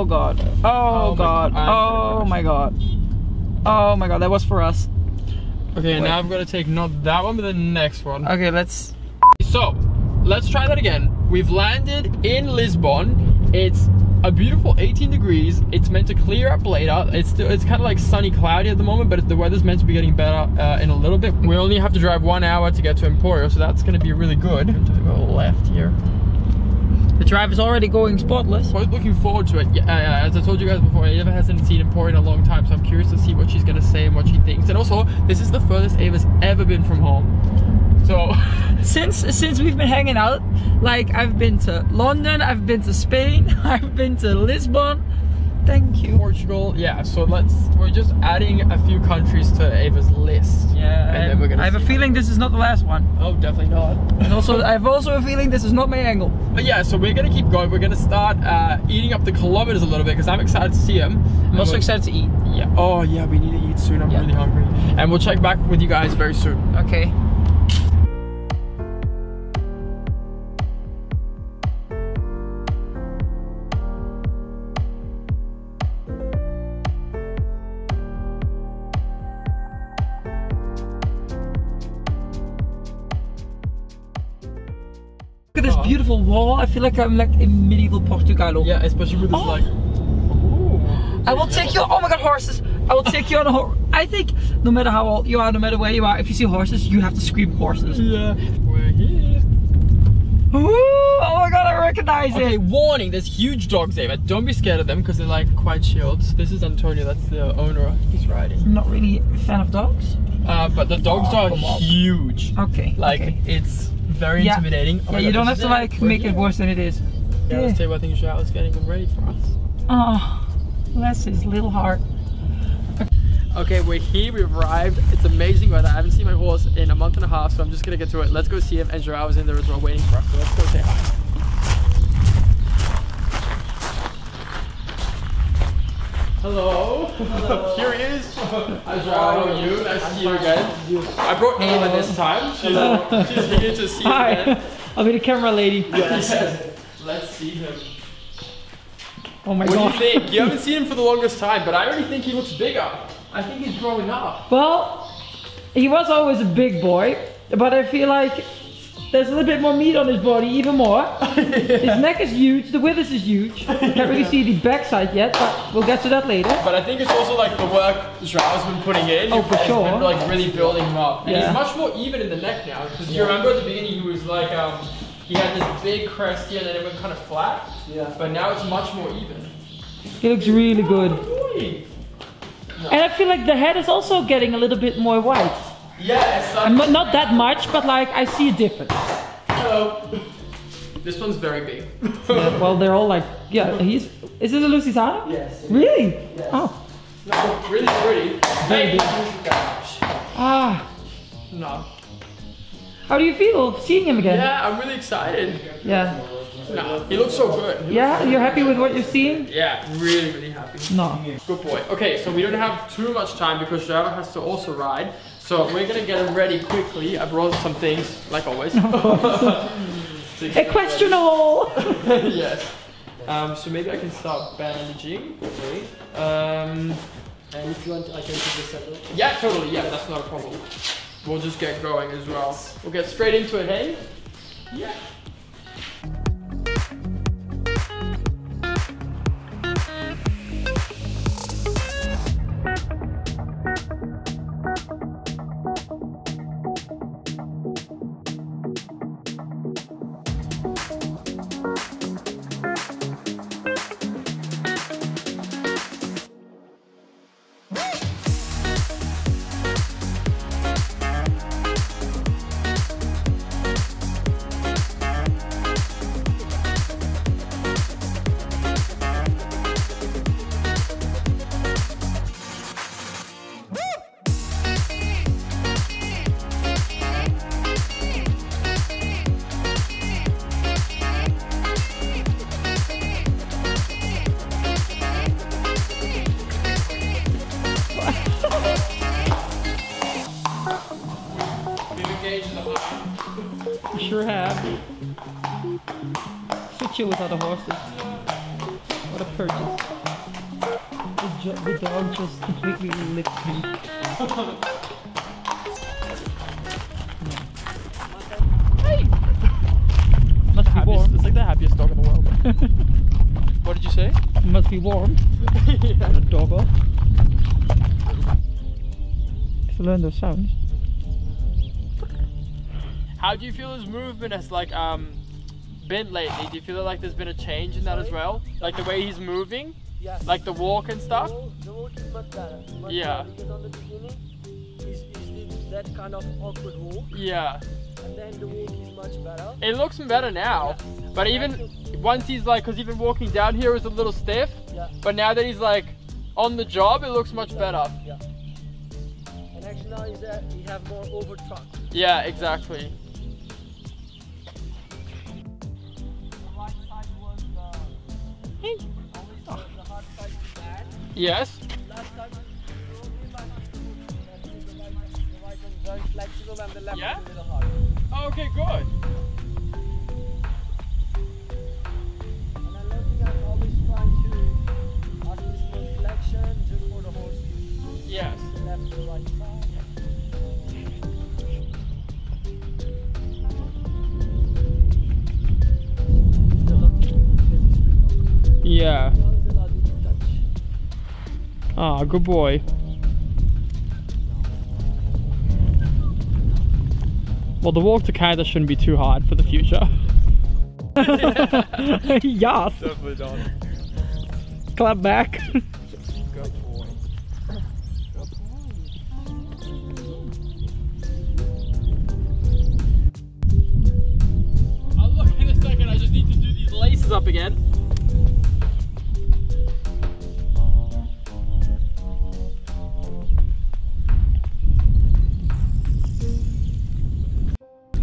Oh god. Oh, Oh my god. God, I'm gonna Oh my god. Oh my god, that was for us. Okay, Wait. now I'm gonna take not that one, but the next one. Okay, let's. So, let's try that again. We've landed in Lisbon. It's a beautiful 18 degrees. It's meant to clear up later. It's still, it's kind of like sunny, cloudy at the moment, but the weather's meant to be getting better uh, in a little bit. We only have to drive one hour to get to Emporio, so that's going to be really good. Go left here. The drive is already going spotless. Quite looking forward to it. Yeah, uh, as I told you guys before, Ava hasn't seen Emporio in a long time, so I'm curious to see what she's gonna say and what she thinks. And also, this is the furthest Ava's ever been from home. So, Since since we've been hanging out, like I've been to London, I've been to Spain, I've been to Lisbon. Thank you. Portugal, yeah. So let's. We're just adding a few countries to Ava's list. Yeah, and then we're gonna. I have a see. feeling this is not the last one. Oh, definitely not. And also, I have also a feeling this is not my angle. But yeah, so we're gonna keep going. We're gonna start uh, eating up the kilometers a little bit because I'm excited to see them. I'm also excited to eat. Yeah. Oh yeah, we need to eat soon. I'm Yeah. really hungry. And we'll check back with you guys very soon. Okay. Wall. I feel like I'm like in medieval Portugal. Yeah, especially with this Oh. like. Ooh. I will take you. Oh my god, horses! I will take you on a horse. I think no matter how old you are, no matter where you are, if you see horses, you have to scream horses. Yeah, we're here. Ooh, oh my god, I recognize Okay, it. warning, there's huge dogs, Ava. Don't be scared of them because they're like quite chilled. This is Antonio, that's the owner. He's riding. I'm not really a fan of dogs. Uh, but the dogs are huge. Okay. Like, okay. it's very Yeah. intimidating. Oh Yeah, you God, don't have to like We're make it worse than it is. Yeah, let's tell you what, I think Charlotte's getting them ready for us. Oh, bless his little heart. Okay, we're here, we've arrived. It's amazing weather. I haven't seen my horse in a month and a half, so I'm just gonna get to it. Let's go see him. And Joao is in there as well, waiting for us. So let's go say hi. Hello. here he is. Hi, How are you? Nice to see you again. I brought Ava this time. She's, she's here to see you again. Hi, I'll be the camera lady. Yes. Let's see him. Oh my What god. do you think? You haven't seen him for the longest time, but I already think he looks bigger. I think he's growing up. Well, he was always a big boy, but I feel like there's a little bit more meat on his body, even more. his neck is huge, the withers is huge. Can't really see the backside yet, but we'll get to that later. But I think it's also like the work Joao's been putting in. Oh, for sure. Been, like really building him up. And Yeah. he's much more even in the neck now. Because you remember at the beginning he was like, um, he had this big crest here and then it went kind of flat. Yeah. But now it's much more even. He looks really good. Boy. And I feel like the head is also getting a little bit more white. It's like, And not- not that much, but like I see a difference. Hello. This one's very big. Yeah, well, they're all like, yeah, he's. Is this a Lusitano? Yes. Really? Yes. Oh. no, really pretty. Very big. gosh. Ah. No. How do you feel seeing him again? Yeah, I'm really excited. Yeah. No, he looks so good. He Yeah, you're happy with what you're seeing? Yeah, really, really happy. No. Good boy. Okay, so we don't have too much time because Joao has to also ride. So we're gonna get him ready quickly. I brought some things, like always. A question yes. Um, so maybe I can start bandaging. Okay. Um, And if you want, I can put the saddle. yeah, totally. Yeah, that's not a problem. We'll just get going as well. We'll get straight into it, hey? Yeah. You sure have. So chill with other horses. a purchase. The, the dog just completely licked me. Must be Happiest, warm. it's like the happiest dog in the world. what did you say? Must be warm. And a doggo. To learn those sounds. How do you feel his movement has like um been lately? Do you feel like there's been a change in that as well? Like the way he's moving, Yes. like the walk and stuff. The walk, is much better. Much Yeah. Better because on the beginning, he's, he's that kind of awkward walk, Yeah, and then the walk is much better. it looks better now. But even once he's like, cause even walking down here was a little stiff. Yeah. But now that he's like on the job, it looks much better. Yeah. And actually now he's uh, he have more over trunk. Yeah, exactly. And the left Yeah? one is a little hard. Okay, good. And Ah, good boy. Well, the walk to Canada shouldn't be too hard for the future. yes. Definitely not. Clap back. Good boy.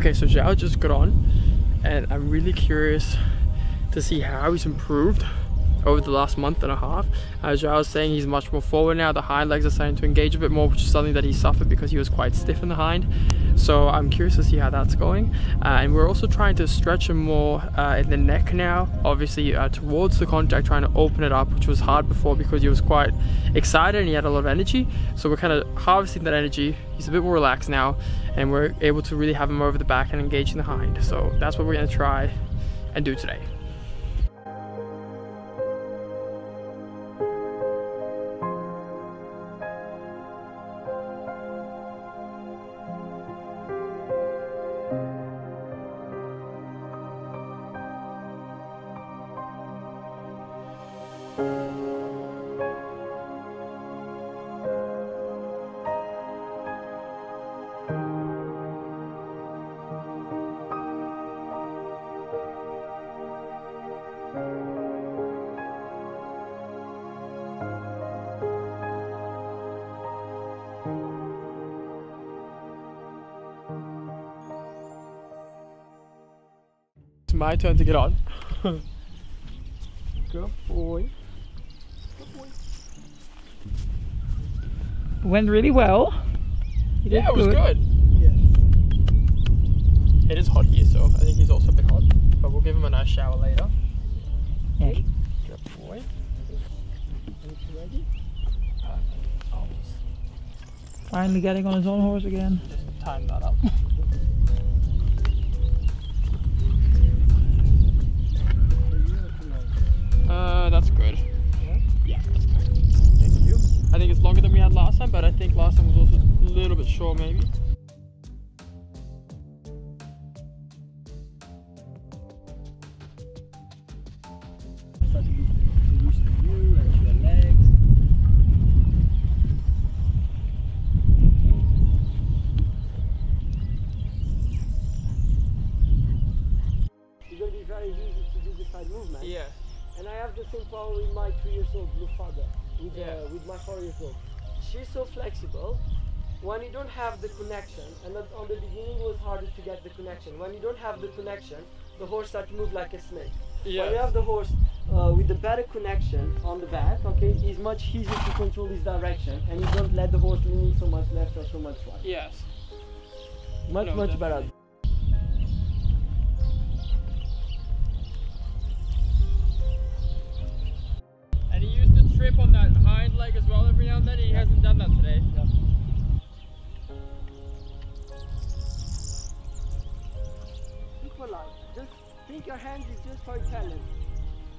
Okay, so Joao just got on, and I'm really curious to see how he's improved over the last month and a half. As Joao was saying, he's much more forward now. The hind legs are starting to engage a bit more, which is something that he suffered because he was quite stiff in the hind. So I'm curious to see how that's going. Uh, and we're also trying to stretch him more uh, in the neck now, obviously uh, towards the contact, trying to open it up, which was hard before because he was quite excited and he had a lot of energy. So we're kind of harvesting that energy. He's a bit more relaxed now, and we're able to really have him over the back and engage in the hind. So that's what we're gonna try and do today. My turn to get on. Good boy. Went really well. You Yeah, it was good. Yes. It is hot here, so I think he's also a bit hot. But we'll give him a nice shower later. Yeah. Good boy. Is it ready? Perfect. Finally getting on his own horse again. just time that up. Uh, that's good. Yeah, that's good. Thank you. I think it's longer than we had last time, but I think last time was also a little bit short, maybe. Start to get used to you and to your legs. It's going to be very easy to do the side movement. Yes. And I have the same problem with my three years old blue father, with, Yeah. uh, with my four years old. She's so flexible. When you don't have the connection, and at- on the beginning it was harder to get the connection. When you don't have the connection, the horse starts to move like a snake. When you have the horse uh, with the better connection on the back, okay, it's much easier to control his direction, and you don't let the horse leaning so much left or so much right. Yes. Much, No, much better. As well every now and then. He hasn't done that today. Super light. Just think your hands is just for talent.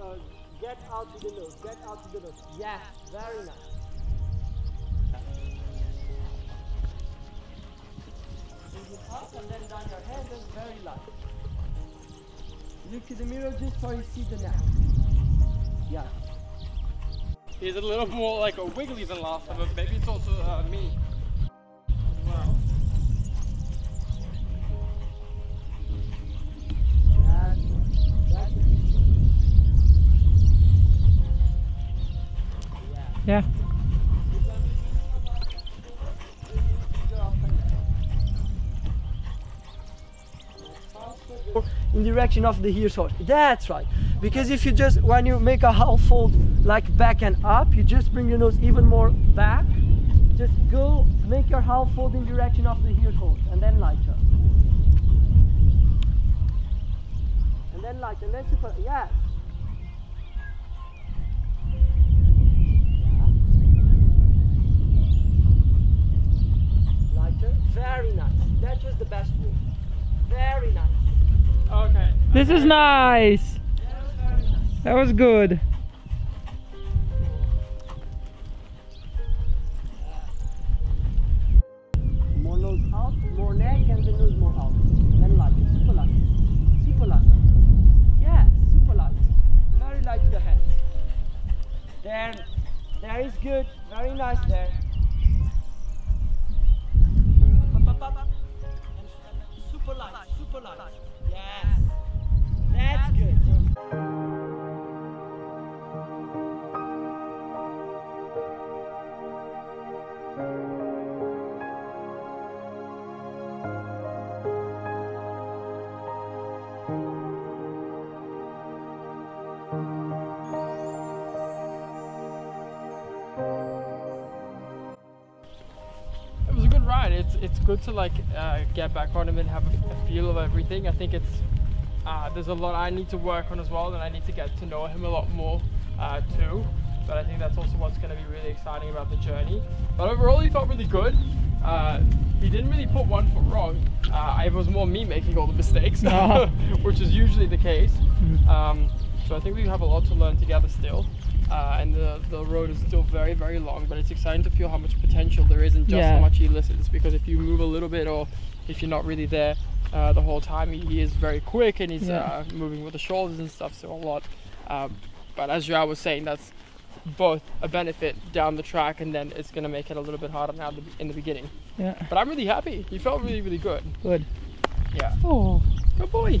Uh, get out to the nose. Get out to the nose. Yes, very nice. Bring it up and then down your hands and very light. Look to the mirror just for you see the neck. Yeah. He's a little more like a wiggly than last time, but maybe it's also uh, me. as well. That's, that's it. Yeah. in direction of the ears horse. That's right. Because if you just when you make a half fold like back and up, you just bring your nose even more back. Just go make your half fold in direction of the ear horse and then lighter. And then lighter, and then super yes. Lighter, very nice. That was the best move. Very nice. Okay. This is nice. That was nice. That was good. There, there is good. Very nice there. Super light, super light. Yes, that's good. It's it's good to like uh, get back on him and have a, a feel of everything. I think it's uh, there's a lot I need to work on as well, and I need to get to know him a lot more uh, too. But I think that's also what's going to be really exciting about the journey. But overall, he felt really good. Uh, he didn't really put one foot wrong. Uh, it was more me making all the mistakes, which is usually the case. Um, so I think we have a lot to learn together still. Uh, and the, the road is still very, very long, but it's exciting to feel how much potential there is in just Yeah. how much he listens. Because if you move a little bit or if you're not really there uh, the whole time, he, he is very quick and he's Yeah. uh, moving with the shoulders and stuff, so a lot. Um, but as Joao was saying, that's both a benefit down the track and then it's going to make it a little bit harder now in the beginning. Yeah. But I'm really happy. He felt really, really good. Good. Yeah. Oh. Good boy.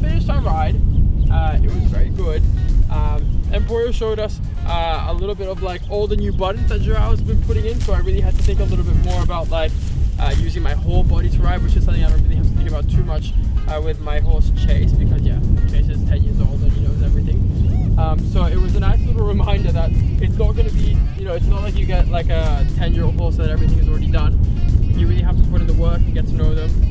finished our ride. Uh, it was very good. Um, Emporio showed us uh, a little bit of like all the new buttons that Joao has been putting in, so I really had to think a little bit more about like uh, using my whole body to ride, which is something I don't really have to think about too much uh, with my horse Chase because yeah, Chase is 10 years old and he knows everything. Um, so it was a nice little reminder that it's not going to be, you know, it's not like you get like a 10 year old horse that everything is already done. You really have to put in the work and get to know them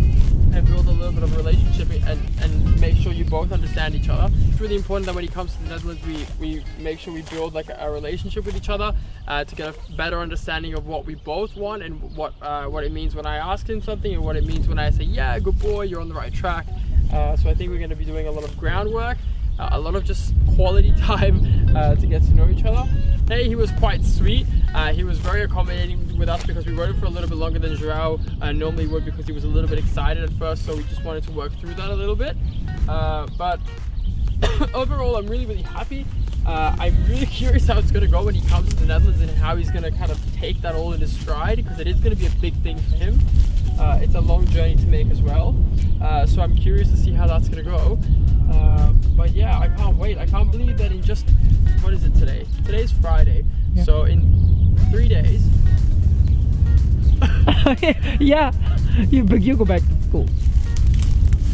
and build a little bit of a relationship and, and make sure you both understand each other. It's really important that when he comes to the Netherlands, we, we make sure we build like a, relationship with each other uh, to get a better understanding of what we both want and what uh, what it means when I ask him something and what it means when I say, yeah, good boy, you're on the right track. Uh, so I think we're going to be doing a lot of groundwork, uh, a lot of just quality time uh, to get to know each other. Hey, he was quite sweet. Uh, he was very accommodating with us because we rode him for a little bit longer than Joao uh, normally would because he was a little bit excited at first. So we just wanted to work through that a little bit. Uh, but overall, I'm really, really happy. Uh, I'm really curious how it's going to go when he comes to the Netherlands and how he's going to kind of take that all in his stride because it is going to be a big thing for him. Uh, it's a long journey to make as well. Uh, so I'm curious to see how that's going to go. Uh, but yeah, I can't wait. I can't believe that in just, what is it today? Today's Friday. Yeah. So in three days, yeah, you, but you go back to school.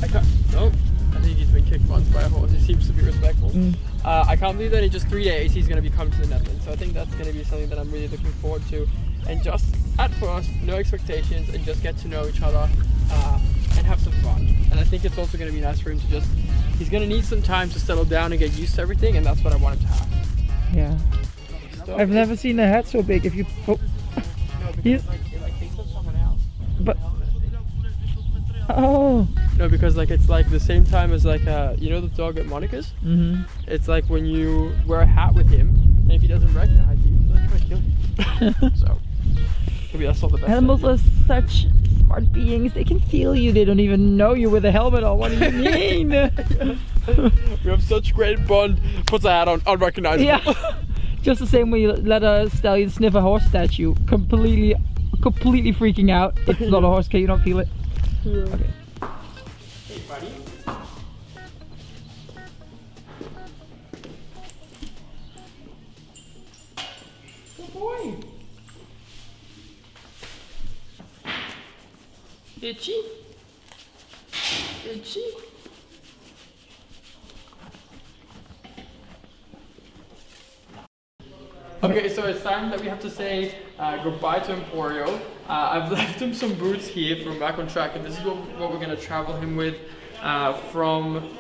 I can't, no, I think he's been kicked once by a horse. He seems to be respectful. Mm. Uh, I can't believe that in just three days he's going to be coming to the Netherlands. So I think that's going to be something that I'm really looking forward to. And just at first, no expectations, and just get to know each other uh, and have some fun. And I think it's also going to be nice for him to just, he's going to need some time to settle down and get used to everything, and that's what I want him to have. Yeah. So- I've never seen a hat so big. If you, oh, No, because You- like, it, like takes up someone else. but oh, No, because like it's like the same time as like uh, you know the dog at Monica's. hmm It's like when you wear a hat with him, and if he doesn't recognize you, he's gonna try to kill you. so maybe that's not the best. animals idea. are such smart beings. They can feel you. They don't even know you with a helmet on. What do you mean? we have such great bond. Puts a hat on, unrecognizable. yeah. Just the same way you let a stallion sniff a horse statue, completely, completely freaking out. It's not a horse. Can you don't feel it? Okay. Hey, buddy. Good boy. Itchy. Itchy. Okay, so it's time that we have to say uh, goodbye to Emporio. Uh, I've left him some boots here from back on track, and this is what, what we're gonna travel him with uh, from.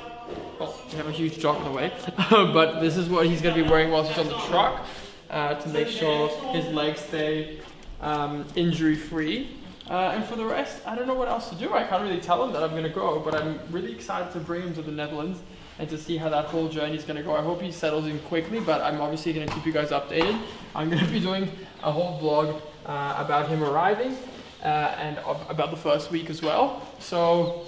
Oh, we have a huge dog in the way, but this is what he's gonna be wearing whilst he's on the truck uh, to make sure his legs stay um, injury free. Uh, and for the rest, I don't know what else to do. I can't really tell him that I'm gonna go, but I'm really excited to bring him to the Netherlands and to see how that whole journey is going to go. I hope he settles in quickly, but I'm obviously going to keep you guys updated. I'm going to be doing a whole vlog uh, about him arriving uh, and about the first week as well. So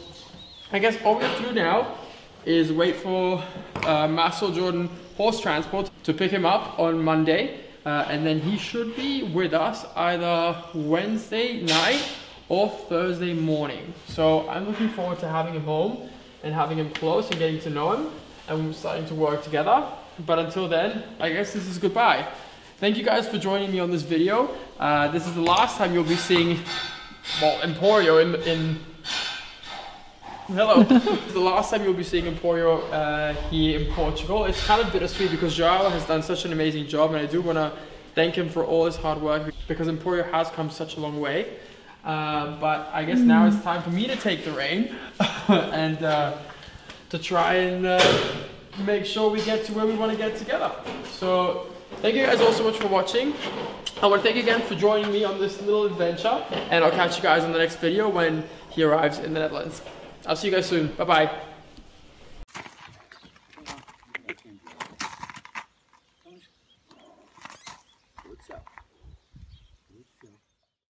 I guess all we have to do now is wait for uh, Marcel Jordan Horse Transport to pick him up on Monday. Uh, and then he should be with us either Wednesday night or Thursday morning. So I'm looking forward to having him home and having him close and getting to know him and starting to work together. But until then, I guess this is goodbye. Thank you guys for joining me on this video. Uh, this is the last time you'll be seeing, well, Emporio in, in Hello. the last time you'll be seeing Emporio uh, here in Portugal. It's kind of bittersweet because Joao has done such an amazing job and I do want to thank him for all his hard work because Emporio has come such a long way. Uh, but I guess now it's time for me to take the reign and uh, to try and uh, make sure we get to where we want to get together. So thank you guys all so much for watching. I want to thank you again for joining me on this little adventure and I'll catch you guys in the next video when he arrives in the Netherlands. I'll see you guys soon. Bye bye.